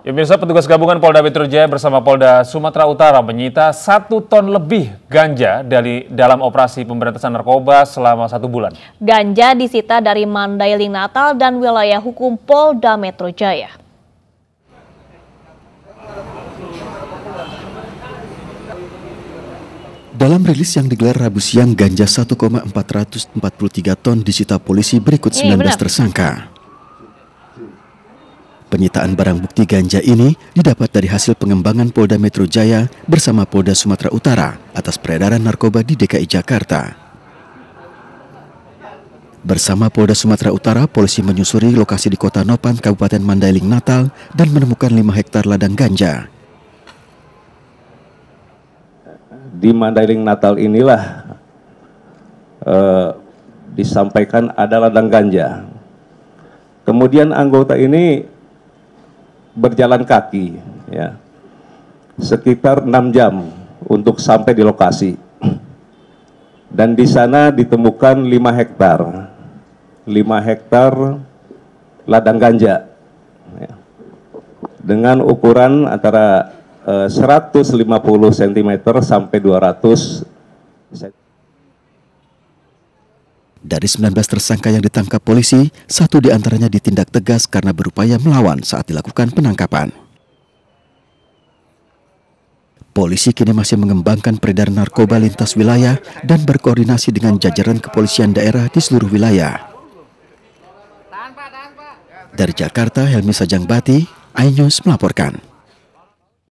Ya, pemirsa petugas gabungan Polda Metro Jaya bersama Polda Sumatera Utara menyita satu ton lebih ganja dari dalam operasi pemberantasan narkoba selama satu bulan. Ganja disita dari Mandailing Natal dan wilayah hukum Polda Metro Jaya. Dalam rilis yang digelar Rabu siang, ganja 1,443 ton disita polisi berikut 19 tersangka. Penyitaan barang bukti ganja ini didapat dari hasil pengembangan Polda Metro Jaya bersama Polda Sumatera Utara atas peredaran narkoba di DKI Jakarta. Bersama Polda Sumatera Utara, polisi menyusuri lokasi di kota Nopan, Kabupaten Mandailing, Natal dan menemukan 5 hektar ladang ganja. Di Mandailing Natal inilah uh, disampaikan ada ladang ganja. Kemudian anggota ini berjalan kaki ya. Sekitar enam jam untuk sampai di lokasi. Dan di sana ditemukan 5 hektar. 5 hektar ladang ganja ya. dengan ukuran antara eh, 150 cm sampai 200 cm dari 19 tersangka yang ditangkap polisi, satu di antaranya ditindak tegas karena berupaya melawan saat dilakukan penangkapan. Polisi kini masih mengembangkan peredaran narkoba lintas wilayah dan berkoordinasi dengan jajaran kepolisian daerah di seluruh wilayah. Dari Jakarta, Helmi Sajangbati, iNews melaporkan.